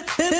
it, hit